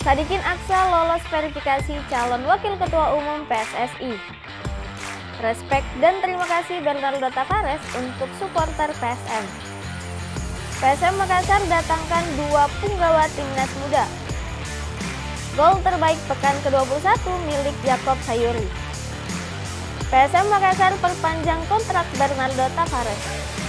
Sadikin Aksa lolos verifikasi calon wakil ketua umum PSSI. Respek dan terima kasih Bernardo Tavares untuk supporter PSM. PSM Makassar datangkan dua punggawa timnas muda. Gol terbaik pekan ke-21 milik Jakob Sayuri. PSM Makassar perpanjang kontrak Bernardo Tavares.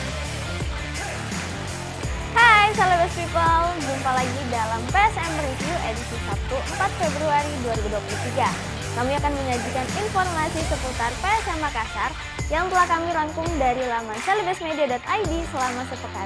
Salabas People, jumpa lagi dalam PSM Review edisi Sabtu 4 Februari 2023. Kami akan menyajikan informasi seputar PSM Makassar yang telah kami rangkum dari laman salibasmedia.id selama sepekan.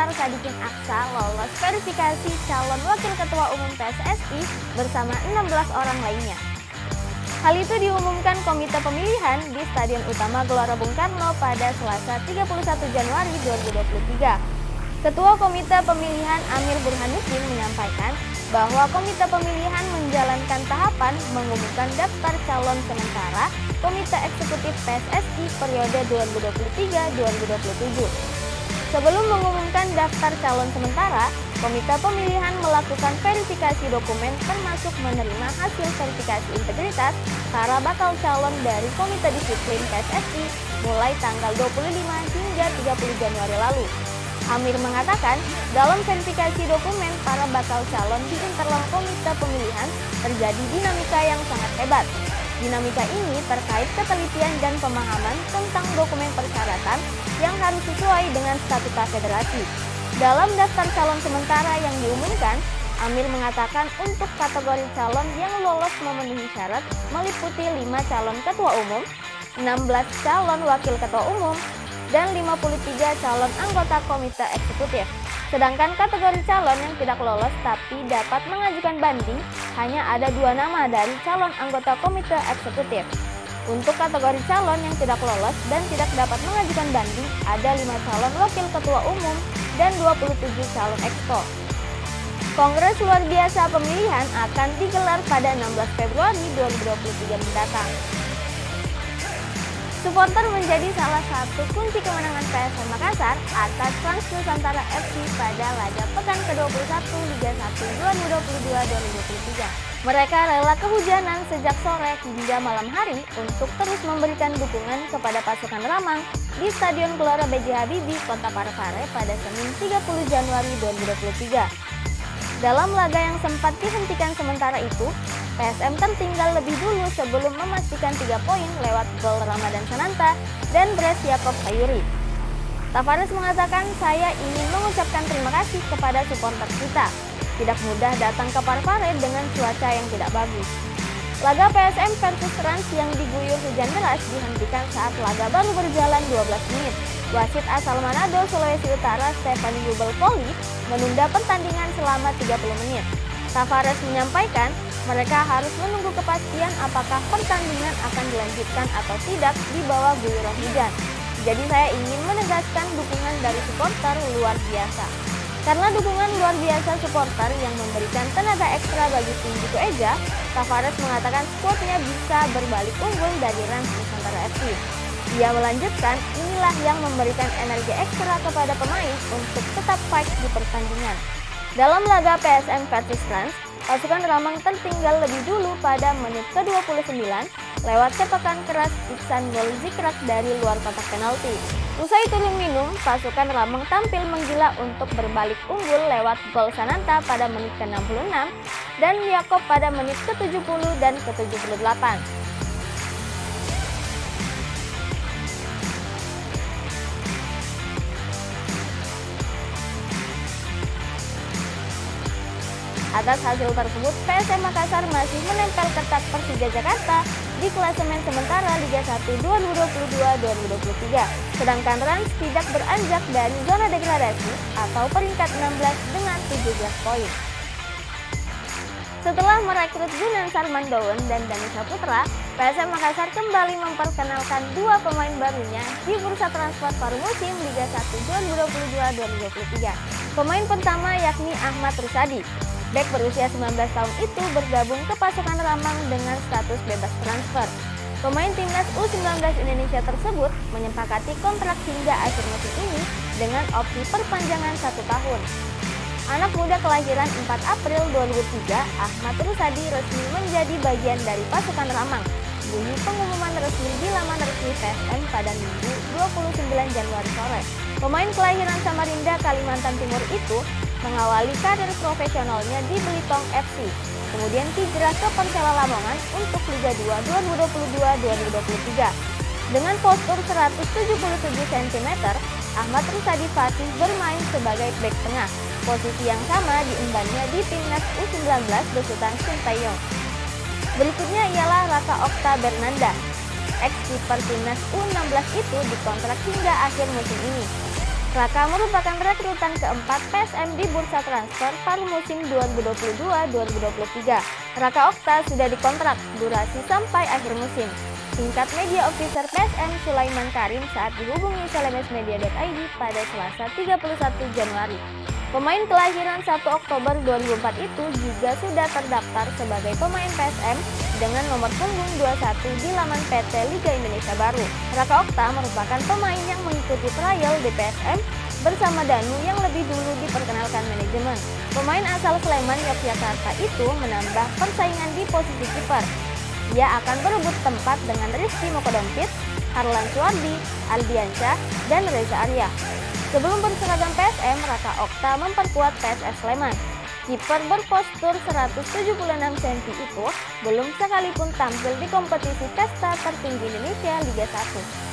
Makassar Sadikin Aksa lolos verifikasi calon Wakil Ketua Umum PSSI bersama 16 orang lainnya. Hal itu diumumkan Komite Pemilihan di Stadion Utama Gelora Bung Karno pada Selasa 31 Januari 2023. Ketua Komite Pemilihan Amir Burhanuddin menyampaikan bahwa Komite Pemilihan menjalankan tahapan mengumumkan daftar calon sementara Komite Eksekutif PSSI periode 2023-2027. Sebelum mengumumkan daftar calon sementara, Komite Pemilihan melakukan verifikasi dokumen termasuk menerima hasil verifikasi integritas para bakal calon dari Komite Disiplin PSSI mulai tanggal 25 hingga 30 Januari lalu. Amir mengatakan, dalam verifikasi dokumen para bakal calon di internal komite pemilihan terjadi dinamika yang sangat hebat. Dinamika ini terkait ketelitian dan pemahaman tentang dokumen persyaratan yang harus sesuai dengan statuta federasi. Dalam daftar calon sementara yang diumumkan, Amir mengatakan untuk kategori calon yang lolos memenuhi syarat meliputi 5 calon ketua umum, 16 calon wakil ketua umum, dan 53 calon anggota komite eksekutif. Sedangkan kategori calon yang tidak lolos tapi dapat mengajukan banding hanya ada dua nama dari calon anggota komite eksekutif. Untuk kategori calon yang tidak lolos dan tidak dapat mengajukan banding ada lima calon wakil ketua umum dan 27 calon exco. Kongres luar biasa pemilihan akan digelar pada 16 Februari 2023 mendatang. Supporter menjadi salah satu kunci kemenangan PSM Makassar atas Trans Nusantara FC pada laga pekan ke-21 Liga 1 2022-2023. Mereka rela kehujanan sejak sore hingga malam hari untuk terus memberikan dukungan kepada pasukan Ramang di Stadion Gelora B.J. Habibie, Kota Parepare pada Senin 30 Januari 2023. Dalam laga yang sempat dihentikan sementara itu, PSM tertinggal lebih dulu sebelum memastikan 3 poin lewat gol Ramadan Sananta dan Bres Yakob Sayuri. Tavares mengatakan, saya ingin mengucapkan terima kasih kepada supporter kita. Tidak mudah datang ke Parepare dengan cuaca yang tidak bagus. Laga PSM versus Rans yang diguyur hujan deras dihentikan saat laga baru berjalan 12 menit. Wasit asal Manado, Sulawesi Utara, Stefan Yubel Poli, menunda pertandingan selama 30 menit. Tavares menyampaikan mereka harus menunggu kepastian apakah pertandingan akan dilanjutkan atau tidak di bawah guyuran hujan. Jadi saya ingin menegaskan dukungan dari supporter luar biasa. Karena dukungan luar biasa supporter yang memberikan tenaga ekstra bagi tim Jitu Eja, Tavares mengatakan skuadnya bisa berbalik unggul dari Rans Nusantara FC. Ia melanjutkan, inilah yang memberikan energi ekstra kepada pemain untuk tetap fight di pertandingan. Dalam laga PSM versus Rans, pasukan Ramang tertinggal lebih dulu pada menit ke-29 lewat cepakan keras Iksan gol Zikrak dari luar kotak penalti. Usai turun minum, pasukan Ramang tampil menggila untuk berbalik unggul lewat gol Sananta pada menit ke-66 dan Yakob pada menit ke-70 dan ke-78. Atas hasil tersebut, PSM Makassar masih menempel ketat Persija Jakarta di klasemen sementara Liga 1 2022-2023. Sedangkan Rans tidak beranjak dari zona degradasi atau peringkat 16 dengan 17 poin. Setelah merekrut Gunan Sarmandowen dan Dani Saputra, PSM Makassar kembali memperkenalkan dua pemain barunya di bursa transfer paruh musim Liga 1 2022-2023. Pemain pertama yakni Ahmad Rusadi. Bek berusia 19 tahun itu bergabung ke pasukan Ramang dengan status bebas transfer. Pemain timnas U19 Indonesia tersebut menyepakati kontrak hingga akhir musim ini dengan opsi perpanjangan satu tahun. Anak muda kelahiran 4 April 2003, Ahmad Rusadi resmi menjadi bagian dari pasukan Ramang bunyi pengumuman resmi di laman resmi PSM pada Minggu 29 Januari sore. Pemain kelahiran Samarinda, Kalimantan Timur itu mengawali karir profesionalnya di Belitung FC, kemudian hijrah ke Persela Lamongan untuk Liga 2 2022-2023. Dengan postur 177 cm, Ahmad Rusadi Fatih bermain sebagai bek tengah, posisi yang sama diembannya di timnas U19 besutan Sintayong. Berikutnya ialah Raka Okta Bernanda. Ex-kiper timnas U16 itu dikontrak hingga akhir musim ini. Raka merupakan rekrutan keempat PSM di bursa transfer paruh musim 2022-2023. Raka Okta sudah dikontrak durasi sampai akhir musim. Singkat media officer PSM Sulaiman Karim saat dihubungi Media.id pada Selasa 31 Januari. Pemain kelahiran 1 Oktober 2004 itu juga sudah terdaftar sebagai pemain PSM dengan nomor punggung 21 di laman PT Liga Indonesia Baru. Raka Okta merupakan pemain yang mengikuti trial di PSM bersama Danu yang lebih dulu diperkenalkan manajemen. Pemain asal Sleman Yogyakarta itu menambah persaingan di posisi kiper. Ia akan berebut tempat dengan Rizky Mokodompit, Harlan Suwardi, Aldiansyah, dan Reza Arya. Sebelum berseragam PSM, Raka Okta memperkuat PSS Sleman. Kiper berpostur 176 cm itu belum sekalipun tampil di kompetisi kasta tertinggi Indonesia Liga 1.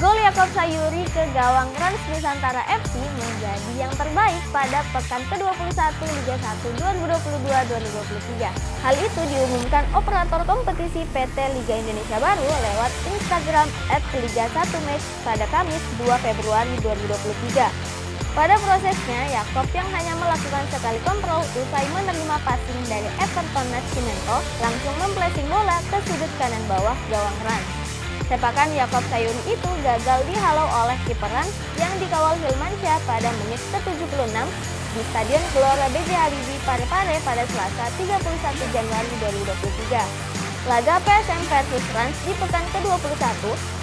Gol Yakob Sayuri ke gawang Rans Nusantara FC menjadi yang terbaik pada pekan ke-21 Liga 1 2022-2023. Hal itu diumumkan operator kompetisi PT Liga Indonesia Baru lewat Instagram at Liga 1 Match pada Kamis 2 Februari 2023. Pada prosesnya, Yakob yang hanya melakukan sekali kontrol usai menerima passing dari Everton Nascimento langsung memplacing bola ke sudut kanan bawah gawang Rans. Sepakan Yakob Sayuri itu gagal dihalau oleh kiperan yang dikawal Hilmansyah pada menit ke-76 di Stadion Gelora B.J. Habibie Parepare pada Selasa 31 Januari 2023. Laga PSM versus Rans di pekan ke-21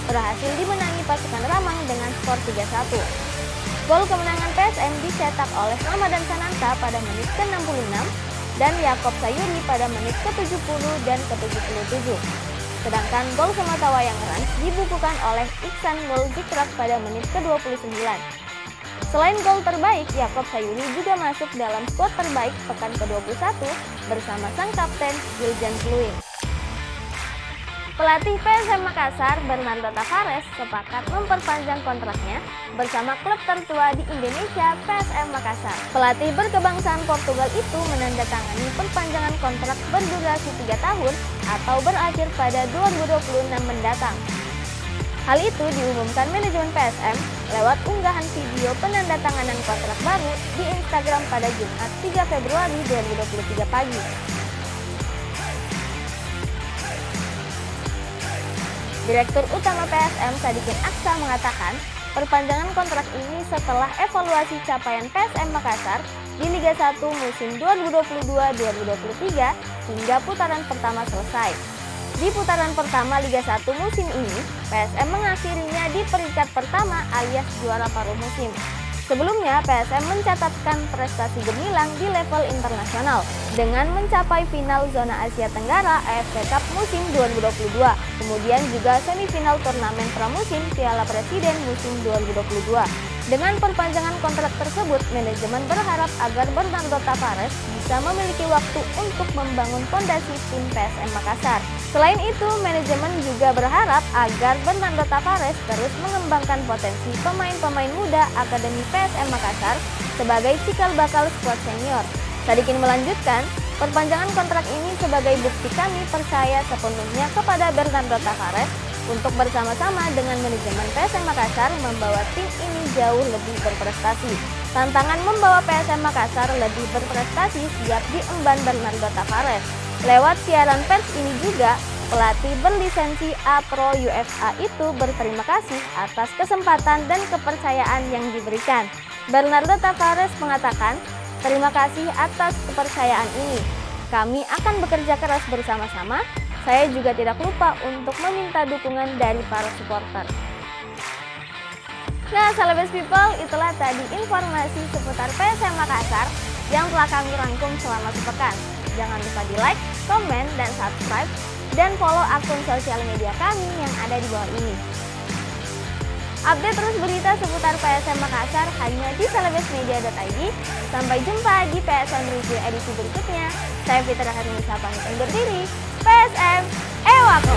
berhasil dimenangi pasukan Ramang dengan skor 3-1. Gol kemenangan PSM dicetak oleh Ramadan Sananta pada menit ke-66 dan Yakob Sayuri pada menit ke-70 dan ke-77. Sedangkan gol Sematawayang Rans dibukukan oleh Iksan Mul Zikrak pada menit ke-29. Selain gol terbaik, Yakob Sayuri juga masuk dalam skuad terbaik pekan ke-21 bersama sang kapten Wiljan Fluin. Pelatih PSM Makassar, Bernardo Tavares, sepakat memperpanjang kontraknya bersama klub tertua di Indonesia, PSM Makassar. Pelatih berkebangsaan Portugal itu menandatangani perpanjangan kontrak berdurasi 3 tahun atau berakhir pada 2026 mendatang. Hal itu diumumkan manajemen PSM lewat unggahan video penandatanganan kontrak baru di Instagram pada Jumat 3 Februari 2023 pagi. Direktur Utama PSM Sadikin Aksa mengatakan, perpanjangan kontrak ini setelah evaluasi capaian PSM Makassar di Liga 1 musim 2022-2023 hingga putaran pertama selesai. Di putaran pertama Liga 1 musim ini, PSM mengakhirinya di peringkat pertama alias juara paruh musim. Sebelumnya, PSM mencatatkan prestasi gemilang di level internasional dengan mencapai final zona Asia Tenggara AFC Cup musim 2022, kemudian juga semifinal turnamen pramusim Piala Presiden musim 2022. Dengan perpanjangan kontrak tersebut, manajemen berharap agar Bernardo Tavares bisa memiliki waktu untuk membangun fondasi tim PSM Makassar. Selain itu, manajemen juga berharap agar Bernardo Tavares terus mengembangkan potensi pemain-pemain muda Akademi PSM Makassar sebagai cikal bakal skuad senior. Sadikin melanjutkan, perpanjangan kontrak ini sebagai bukti kami percaya sepenuhnya kepada Bernardo Tavares untuk bersama-sama dengan manajemen PSM Makassar membawa tim ini jauh lebih berprestasi. Tantangan membawa PSM Makassar lebih berprestasi siap diemban Bernardo Tavares. Lewat siaran pers ini juga, pelatih berlisensi A Pro UFA itu berterima kasih atas kesempatan dan kepercayaan yang diberikan. Bernardo Tavares mengatakan, terima kasih atas kepercayaan ini. Kami akan bekerja keras bersama-sama. Saya juga tidak lupa untuk meminta dukungan dari para supporter. Nah, Salabes People, itulah tadi informasi seputar PSM Makassar yang telah kami rangkum selama sepekan. Jangan lupa di like, komen, dan subscribe, dan follow akun sosial media kami yang ada di bawah ini. Update terus berita seputar PSM Makassar hanya di celebesmedia.id. Sampai jumpa di PSM Review edisi berikutnya. Saya Fitra Harinisa pamit undur diri. PSM, Ewako!